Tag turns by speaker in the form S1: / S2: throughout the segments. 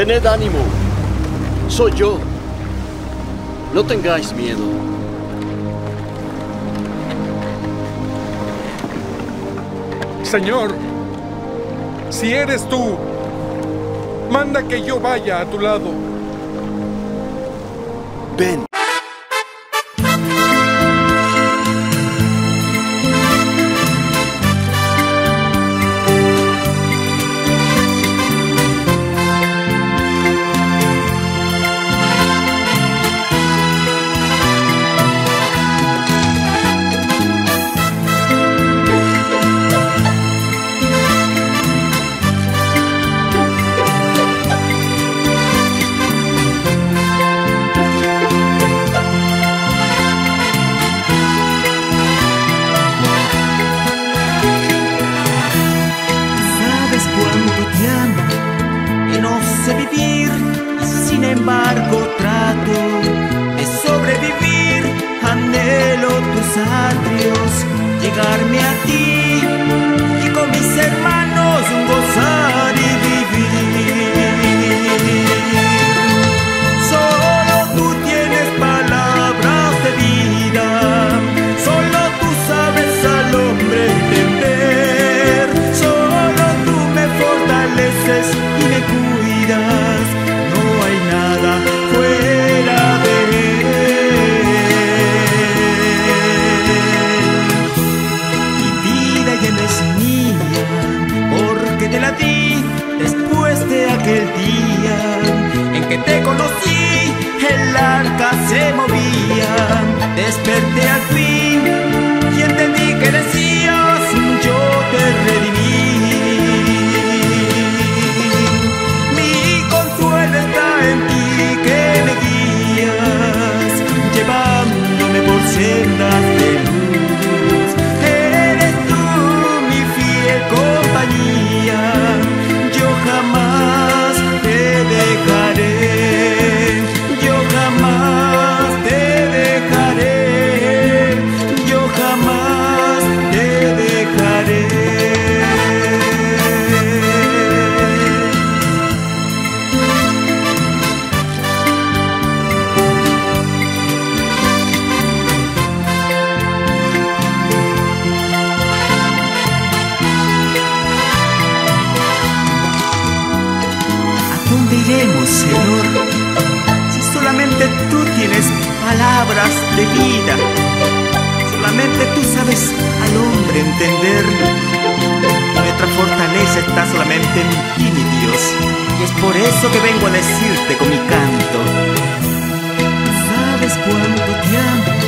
S1: Tened ánimo. Soy yo. No tengáis miedo.
S2: Señor, si eres tú, manda que yo vaya a tu lado.
S1: Ven.
S3: Sé vivir, sin embargo trato de sobrevivir. Anhelo tus atrios, llegarme a ti te conocí, el arca se movía. Desperté al fin Señor? Si solamente tú tienes palabras de vida, solamente tú sabes al hombre entender. Nuestra fortaleza está solamente en ti, mi Dios. Y es por eso que vengo a decirte con mi canto. Sabes cuánto te amo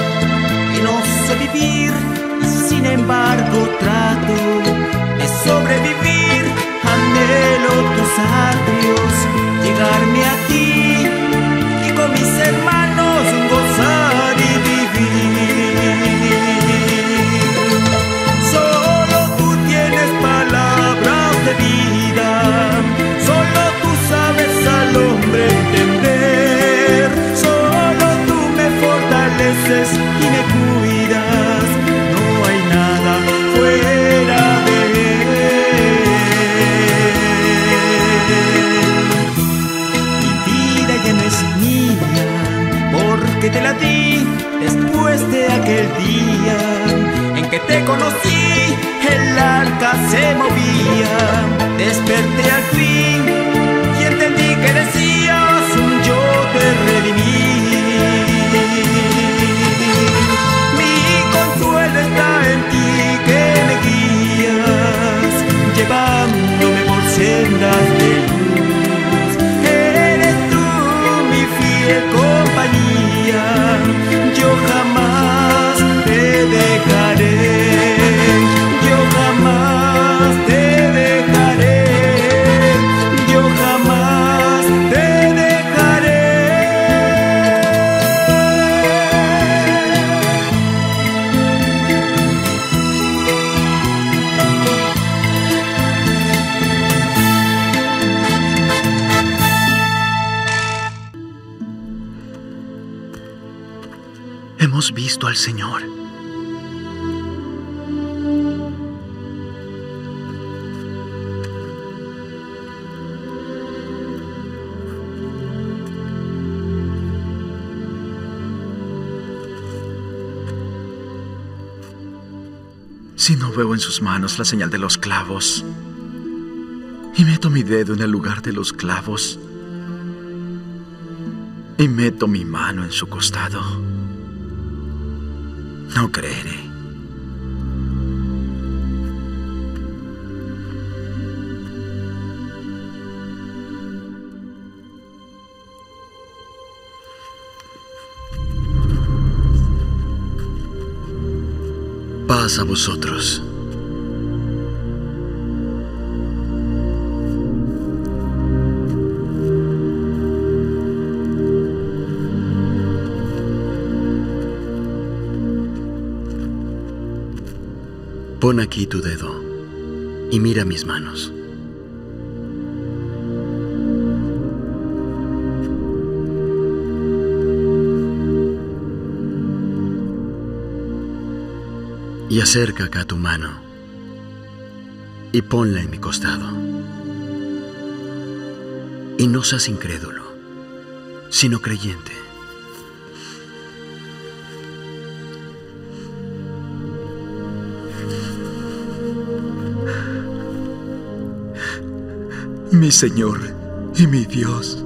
S3: la después de aquel día en que te conocí, el arca se movía. Desperté al fin
S4: hemos visto al Señor. Si no veo en sus manos la señal de los clavos y meto mi dedo en el lugar de los clavos y meto mi mano en su costado. No creeré.
S1: Paz a vosotros. Pon aquí tu dedo y mira mis manos. Y acerca acá tu mano y ponla en mi costado. Y no seas incrédulo, sino creyente.
S4: Mi Señor y mi Dios.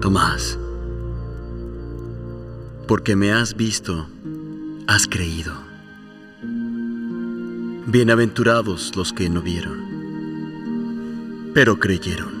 S1: Tomás, porque me has visto, has creído. Bienaventurados los que no vieron, pero creyeron.